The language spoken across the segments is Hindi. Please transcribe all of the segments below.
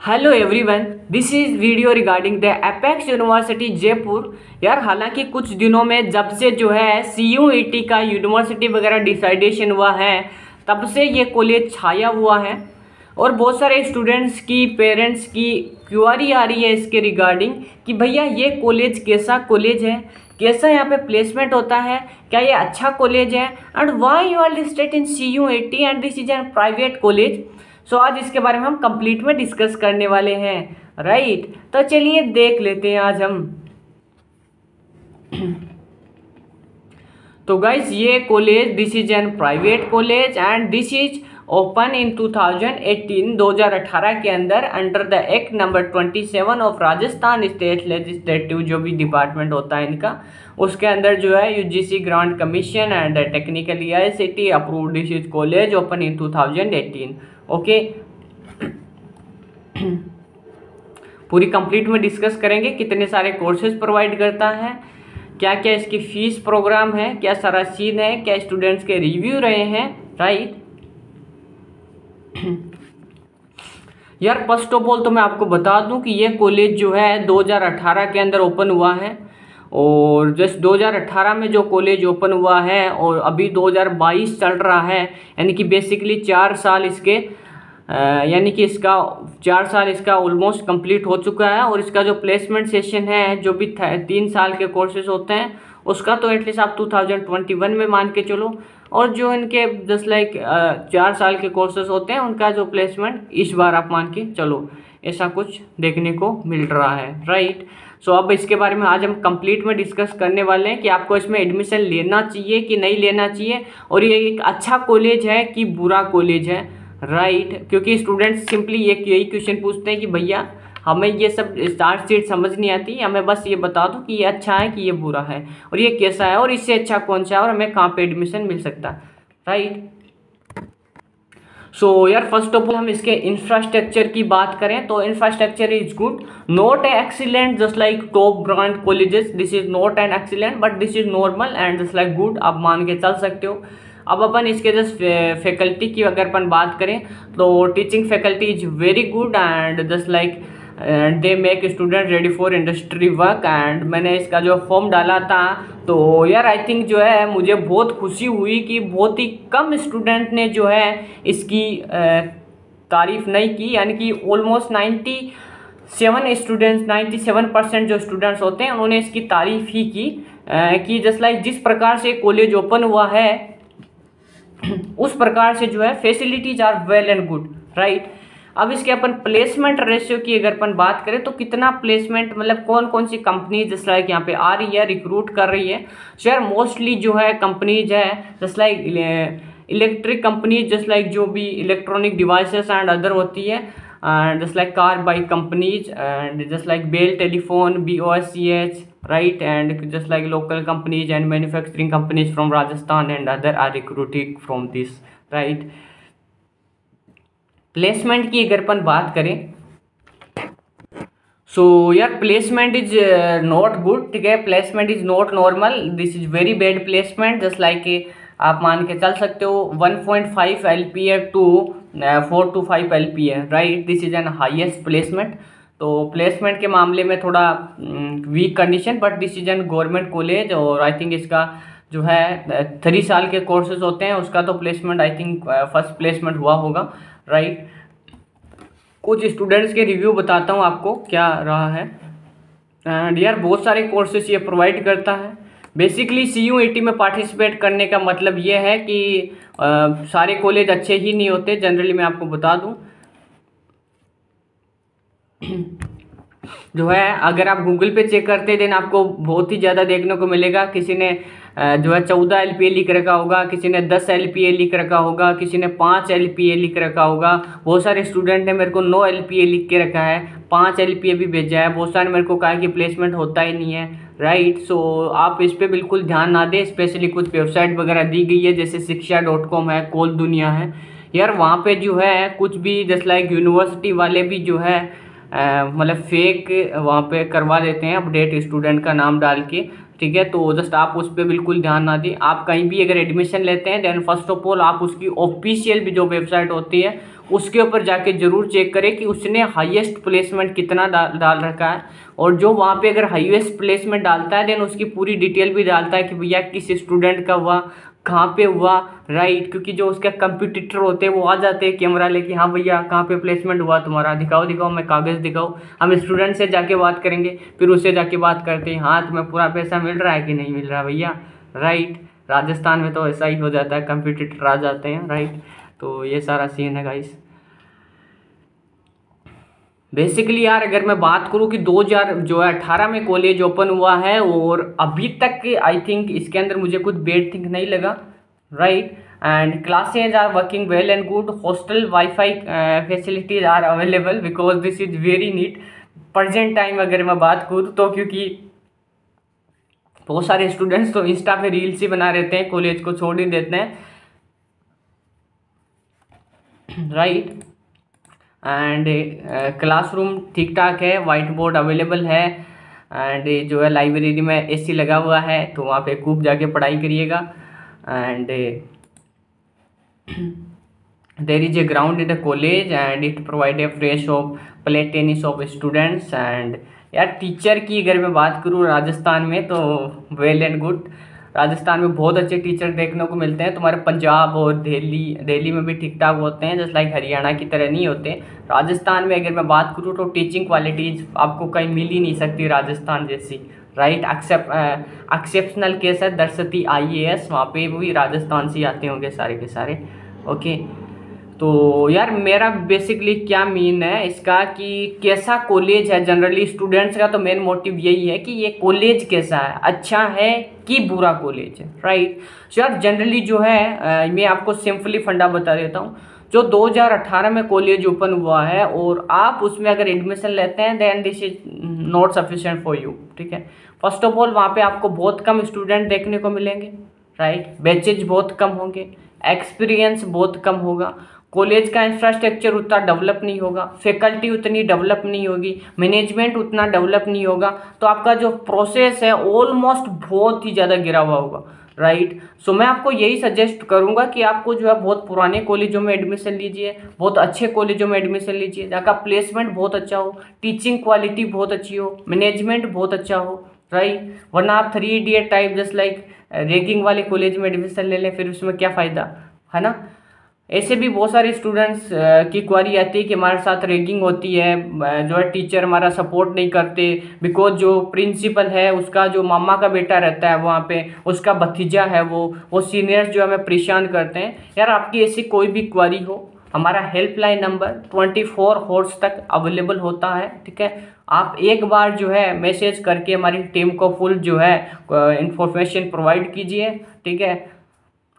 Hello everyone this is video regarding the Apex university Jaipur यार, हालाँकि कुछ दिनों में जब से जो है सी टी का यूनिवर्सिटी वगैरह डिसाइडेशन हुआ है, तब से ये कॉलेज छाया हुआ है। और बहुत सारे स्टूडेंट्स की पेरेंट्स की क्वारी आ रही है इसके रिगार्डिंग कि भैया, ये कॉलेज कैसा कॉलेज है? कैसा यहाँ पे प्लेसमेंट होता है? क्या ये अच्छा कॉलेज है? And why you are listed in C U and this is an private college so आज इसके बारे में हम कंप्लीट में डिस्कस करने वाले हैं राइट तो चलिए देख लेते हैं आज हम। तो गाइज़ ये college this is an private college and this is open in 2018 2018 के अंदर under the act number 27 of Rajasthan state legislative जो भी डिपार्टमेंट होता है इनका, उसके अंदर जो है UGC grant commission and technical E I C T approve is college open in 2018 okay पूरी कंप्लीट में डिस्कस करेंगे कितने सारे कोर्सेज प्रोवाइड करता है क्या क्या इसकी फ़ीस प्रोग्राम है, क्या सारा सीन है, क्या स्टूडेंट्स के रिव्यू रहे हैं राइट यार फ़र्स्ट ऑफ़ ऑल तो मैं आपको बता दूँ कि ये कॉलेज जो है 2018 के अंदर ओपन हुआ है। और जस्ट 2018 में जो कॉलेज ओपन हुआ है और अभी 2022 चल रहा है, यानी कि बेसिकली चार साल इसके यानी कि इसका, चार साल इसका ऑलमोस्ट कंप्लीट हो चुका है और इसका जो प्लेसमेंट सेशन है, जो भी तीन साल के कोर्सेज होते हैं, उसका तो एटलीस्ट आप 2021 में मान के चलो। और जो इनके जस्ट लाइक चार साल के कोर्सेज होते हैं, उनका जो प्लेसमेंट इस बार आप मान के चलो। ऐसा कुछ देखने को मिल रहा है राइट सो अब इसके बारे में आज हम कंप्लीट में डिस्कस करने वाले हैं कि आपको इसमें एडमिशन लेना चाहिए कि नहीं लेना चाहिए। और ये एक अच्छा कॉलेज है कि बुरा कॉलेज है। Right right? क्योंकि स्टूडेंट्स सिंपली ये यही क्वेश्चन पूछते हैं कि भैया, हमें ये सब स्टार्ट सीट समझ नहीं आती। हमें बस ये बता दो कि ये अच्छा है कि ये बुरा है। और ये कैसा है? और इससे अच्छा कौन सा है? और हमें कहाँ पे एडमिशन मिल सकता? है राइट सो यार फ़र्स्ट ऑफ़ ऑल हम इसके इंफ्रास्ट्रक्चर की बात करें तो infrastructure is good not a excellent just like top brand colleges this is not an excellent but this is normal and just like good आप मान के चल सकते हो. अब अपन इसके जस्ट फैकल्टी की अगर अपन बात करें तो teaching faculty is very good and just like they make student ready for industry work and मैंने इसका जो फॉर्म डाला था तो यार आई थिंक जो है, मुझे बहुत खुशी हुई कि बहुत ही कम स्टूडेंट ने जो है, इसकी तारीफ़ नहीं की। यानी कि almost ninety seven students ninety seven percent जो स्टूडेंट्स होते हैं, उन्होंने इसकी तारीफ़ ही की कि जस्ट लाइक जिस प्रकार से कॉलेज ओपन हुआ है, उस प्रकार से जो है facilities are well and good right अब इसके अपन प्लेसमेंट रेशियो की अगर अपन बात करें तो कितना प्लेसमेंट मतलब कौन कौन सी कंपनी जैसे लाइक यहाँ पे आ रही है रिक्रूट कर रही है शेयर मोस्टली जो है कंपनीज़ है जैसे लाइक इलेक्ट्रिक कंपनी जैसे लाइक जो भी इलेक्ट्रॉनिक डिवाइसेस एंड अदर होती है जैसे like car by companies and just like Bell telephone B O S C H right and just like local companies and manufacturing companies from Rajasthan and other are recruiting from this right? Placement की अगर अपन बात करें सो यार प्लेसमेंट इज़ नॉट गुड ठीक है? Placement is not normal this is very bad placement just like आप मान के चल सकते हो 1.5 एल पी है two four to five L P है right this is an highest placement तो प्लेसमेंट के मामले में थोड़ा weak condition but this is an government college और आई थिंक इसका जो है थ्री साल के कोर्सेज होते हैं, उसका तो placement I think first placement हुआ होगा। राइट? कुछ स्टूडेंट्स के रिव्यू बताता हूँ आपको क्या रहा है। एंड यार बहुत सारे कोर्सेज ये प्रोवाइड करता है। बेसिकली सी यू में पार्टिसिपेट करने का मतलब ये है कि आ, सारे कॉलेज अच्छे ही नहीं होते जनरली मैं आपको बता दूँ। जो है अगर आप गूगल पे चेक करते देन आपको बहुत ही ज़्यादा देखने को मिलेगा। किसी ने जो है चौदह एल पी ए लिख रखा होगा, किसी ने दस एल पी ए लिख रखा होगा, किसी ने पाँच एल लिख रखा होगा। बहुत सारे स्टूडेंट ने मेरे को नौ एल लिख के रखा है, पाँच एल भी भेजा है। बहुत सारे मेरे को कहा कि प्लेसमेंट होता ही नहीं है राइट सो आप इस पर बिल्कुल ध्यान ना दें स्पेशली कुछ वेबसाइट वगैरह दी गई है, जैसे शिक्षा डॉट कॉम है, कोल दुनिया है। यार, वहाँ पे जो है, कुछ भी जस्ट लाइक यूनिवर्सिटी वाले भी जो है मतलब फेक वहाँ पे करवा देते हैं अपडेट स्टूडेंट का नाम डाल के, ठीक है? तो जस्ट आप उस पर बिल्कुल ध्यान ना दें। आप कहीं भी अगर एडमिशन लेते हैं देन फ़र्स्ट ऑफ़ ऑल आप उसकी ऑफिशियल भी जो वेबसाइट होती है, उसके ऊपर जाके ज़रूर चेक करें कि उसने हाईएस्ट प्लेसमेंट कितना डाल डाल रखा है। और जो वहाँ पे अगर हाईएस्ट प्लेसमेंट डालता है देन उसकी पूरी डिटेल भी डालता है कि भैया किस स्टूडेंट का हुआ कहाँ पे हुआ? राइट क्योंकि जो उसके कंप्यूटर होते हैं, वो आ जाते हैं कैमरा लेके हाँ भैया, कहाँ पे प्लेसमेंट हुआ तुम्हारा? दिखाओ दिखाओ, मैं कागज़ दिखाओ हम स्टूडेंट से जाके बात करेंगे, फिर उससे जाके बात करते हैं हाँ तुम्हें पूरा पैसा मिल रहा है कि नहीं मिल रहा भैया? राइट राजस्थान में तो ऐसा ही हो जाता है कंप्यूटर आ जाते हैं राइट तो ये सारा सीन है गाइस बेसिकली यार, अगर मैं बात करूँ कि 2000 जो है अठारह में कॉलेज ओपन हुआ है और अभी तक आई थिंक इसके अंदर मुझे कुछ बेड थिंक नहीं लगा right and classes are working well and good hostel wifi facilities are available because this is very neat present time अगर मैं बात करूँ तो क्योंकि बहुत सारे स्टूडेंट्स तो इंस्टा पे रील्स ही बना रहते हैं कॉलेज को छोड़ ही देते हैं राइट right? एंड क्लासरूम ठीक ठाक है वाइट बोर्ड अवेलेबल है एंड जो है लाइब्रेरी में एसी लगा हुआ है तो वहाँ पे खूब जाके पढ़ाई करिएगा। And there is a ground in the college and it provide a fresh of play tennis of students and यार टीचर की अगर मैं बात करूँ राजस्थान में तो वेल एंड गुड राजस्थान में बहुत अच्छे टीचर देखने को मिलते हैं। तुम्हारे पंजाब और दिल्ली दिल्ली में भी ठीक ठाक होते हैं जस्ट लाइक हरियाणा की तरह नहीं होते। राजस्थान में अगर मैं बात करूँ तो टीचिंग क्वालिटीज़ आपको कहीं मिल ही नहीं सकती राजस्थान जैसी। राइट एक्सेप्शनल केस है दरसती आई ए एस, वहाँ पर भी राजस्थान से आते होंगे सारे के सारे। ओके तो यार मेरा बेसिकली क्या मीन है इसका कि कैसा कॉलेज है? जनरली स्टूडेंट्स का तो मेन मोटिव यही है कि ये कॉलेज कैसा है? अच्छा है कि बुरा कॉलेज है राइट सो यार जनरली जो है मैं आपको सिंपली फंडा बता देता हूँ। जो 2018 में कॉलेज ओपन हुआ है और आप उसमें अगर एडमिशन लेते हैं then this is not sufficient for you ठीक है? फ़र्स्ट ऑफ़ ऑल वहाँ पे आपको बहुत कम स्टूडेंट देखने को मिलेंगे राइट बैचेज बहुत कम होंगे एक्सपीरियंस बहुत कम होगा। कॉलेज का इंफ्रास्ट्रक्चर उतना डेवलप नहीं होगा फैकल्टी उतनी डेवलप नहीं होगी मैनेजमेंट उतना डेवलप नहीं होगा तो आपका जो प्रोसेस है ऑलमोस्ट बहुत ही ज़्यादा गिरा हुआ होगा राइट सो मैं आपको यही सजेस्ट करूँगा कि आपको जो है बहुत पुराने कॉलेजों में एडमिशन लीजिए, बहुत अच्छे कॉलेजों में एडमिशन लीजिए, जहाँ का प्लेसमेंट बहुत अच्छा हो टीचिंग क्वालिटी बहुत अच्छी हो मैनेजमेंट बहुत अच्छा हो राइट वरना आप three idiot type just like ragging वाले कॉलेज में एडमिशन ले लें, फिर उसमें क्या फ़ायदा, है ना? ऐसे भी बहुत सारे स्टूडेंट्स की क्वारी आती है कि हमारे साथ रैगिंग होती है जो है टीचर हमारा सपोर्ट नहीं करते बिकॉज़ जो प्रिंसिपल है, उसका जो मामा का बेटा रहता है वहाँ पे, उसका भतीजा है वो वो सीनियर्स जो हमें परेशान करते हैं। यार, आपकी ऐसी कोई भी क्वारी हो, हमारा helpline number twenty four hours तक अवेलेबल होता है, ठीक है? आप एक बार जो है मैसेज करके हमारी टीम को फुल जो है इंफॉर्मेशन प्रोवाइड कीजिए, ठीक है?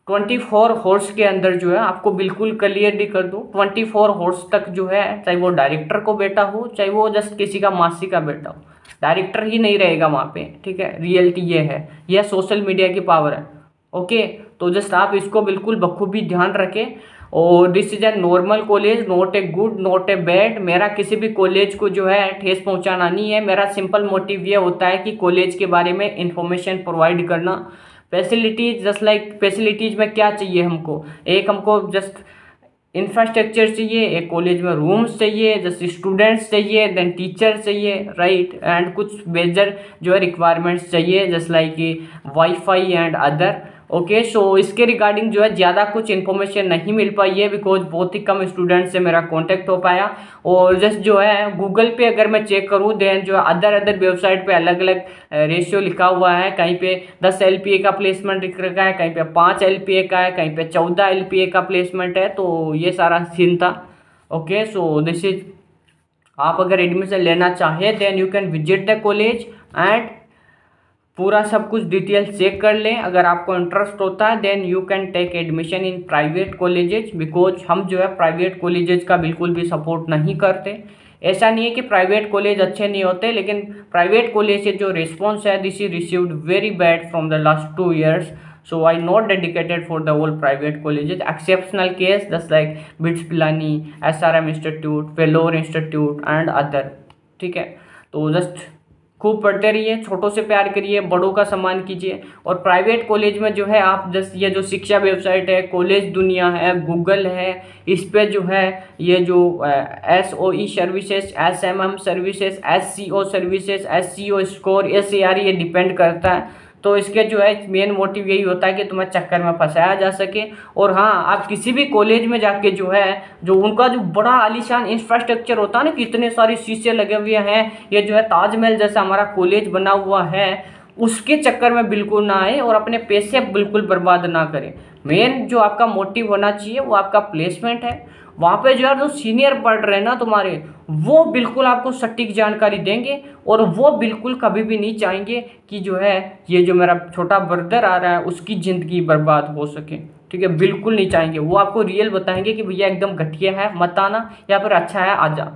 ट्वेंटी फोर हॉर्स के अंदर जो है, आपको बिल्कुल क्लियरली कर दूँ। ट्वेंटी फोर हॉर्स तक जो है, चाहे वो डायरेक्टर को बेटा हो, चाहे वो जस्ट किसी का मासी का बेटा हो डायरेक्टर ही नहीं रहेगा वहाँ पे, ठीक है? रियलिटी ये है। यह सोशल मीडिया की पावर है। ओके तो जस्ट आप इसको बिल्कुल बखूबी ध्यान रखें। और this is a normal college not a good not a bad मेरा किसी भी कॉलेज को जो है, ठेस पहुंचाना नहीं है। मेरा सिंपल मोटिव ये होता है कि कॉलेज के बारे में इंफॉर्मेशन प्रोवाइड करना। फैसिलिटीज़ जस्ट लाइक फैसिलिटीज़ में क्या चाहिए हमको? एक हमको जस्ट इंफ्रास्ट्रक्चर चाहिए, एक कॉलेज में रूम्स चाहिए जस्ट स्टूडेंट्स चाहिए देन टीचर चाहिए राइट एंड कुछ मेजर जो है रिक्वायरमेंट्स चाहिए just like wifi and other okay so इसके रिगार्डिंग जो है, ज़्यादा कुछ इन्फॉर्मेशन नहीं मिल पाई है बिकॉज़ बहुत ही कम स्टूडेंट से मेरा कांटेक्ट हो पाया। और जस्ट जो है गूगल पे अगर मैं चेक करूँ देन जो अदर अदर वेबसाइट पे अलग अलग रेशियो लिखा हुआ है। कहीं पे दस एल का प्लेसमेंट लिख रखा है, कहीं पे पाँच एल का है, कहीं पे चौदह एल का प्लेसमेंट है तो ये सारा सीन था। ओके सो दिस इज़ आप अगर एडमिशन लेना चाहें then you can visit the college and पूरा सब कुछ डिटेल चेक कर लें। अगर आपको इंटरेस्ट होता है then you can take admission in private colleges because हम जो है प्राइवेट कॉलेजेज का बिल्कुल भी सपोर्ट नहीं करते। ऐसा नहीं है कि प्राइवेट कॉलेज अच्छे नहीं होते, लेकिन प्राइवेट कॉलेज से जो रिस्पॉन्स है this is received very bad from the last two years so, i not dedicated for the whole private colleges, exceptional case, just like BITS Pilani S R M institute Vellore institute and other ठीक है? तो जस्ट खूब पढ़ते रहिए, छोटों से प्यार करिए, बड़ों का सम्मान कीजिए। और प्राइवेट कॉलेज में जो है, आप जस ये जो शिक्षा वेबसाइट है कॉलेज दुनिया है गूगल है, इस पर जो है, ये जो S O E services S M M services S C O services S C O score S A R ये डिपेंड करता है। तो इसके जो है मेन मोटिव यही होता है कि तुम्हें चक्कर में फंसाया जा सके। और हाँ आप किसी भी कॉलेज में जाके जो है, जो उनका जो बड़ा आलिशान इंफ्रास्ट्रक्चर होता है ना, कि इतने सारे शीशे लगे हुए हैं, ये जो है ताजमहल जैसा हमारा कॉलेज बना हुआ है, उसके चक्कर में बिल्कुल ना आए और अपने पैसे बिल्कुल बर्बाद ना करें। मेन जो आपका मोटिव होना चाहिए, वो आपका प्लेसमेंट है। वहाँ पे जो है जो सीनियर पढ़ रहे हैं ना तुम्हारे, वो बिल्कुल आपको सटीक जानकारी देंगे और वो बिल्कुल कभी भी नहीं चाहेंगे कि जो है, ये जो मेरा छोटा ब्रदर आ रहा है, उसकी ज़िंदगी बर्बाद हो सके। ठीक है? बिल्कुल नहीं चाहेंगे। वो आपको रियल बताएँगे कि भैया एकदम घटिया है, मत आना या फिर अच्छा है, आ जा।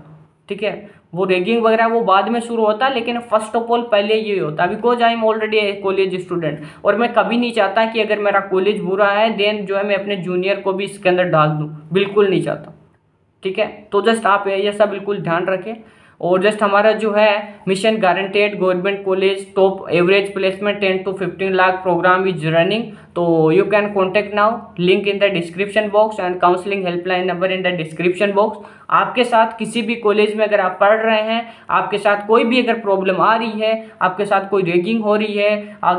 ठीक है? वो रेगिंग वगैरह वो बाद में शुरू होता है लेकिन फ़र्स्ट ऑफ़ ऑल पहले ये होता। है because I am already a college student और मैं कभी नहीं चाहता कि अगर मेरा कॉलेज बुरा है देन जो है मैं अपने जूनियर को भी इसके अंदर डाल दूँ। बिल्कुल नहीं चाहता। ठीक है? तो जस्ट आप ये सब बिल्कुल ध्यान रखें। और जस्ट हमारा जो है mission guaranteed government college top average placement ten to fifteen lakh programme is running तो you can contact now link in the description box and counselling helpline number in the description box आपके साथ किसी भी कॉलेज में अगर आप पढ़ रहे हैं, आपके साथ कोई भी अगर प्रॉब्लम आ रही है, आपके साथ कोई रेगिंग हो रही है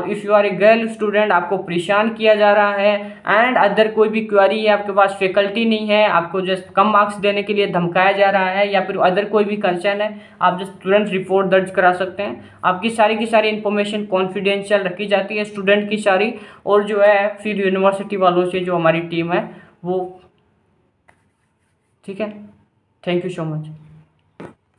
if you are a girl student आपको परेशान किया जा रहा है एंड अदर कोई भी क्वारी है, आपके पास फैकल्टी नहीं है, आपको जस्ट कम मार्क्स देने के लिए धमकाया जा रहा है, या फिर अदर कोई भी कंसर्न है, आप जस्ट तुरंत रिपोर्ट दर्ज करा सकते हैं। आपकी सारी की सारी इन्फॉर्मेशन कॉन्फिडेंशियल रखी जाती है स्टूडेंट की सारी, और जो है, फिर यूनिवर्सिटी वालों से जो हमारी टीम है, वो ठीक है? Thank you so much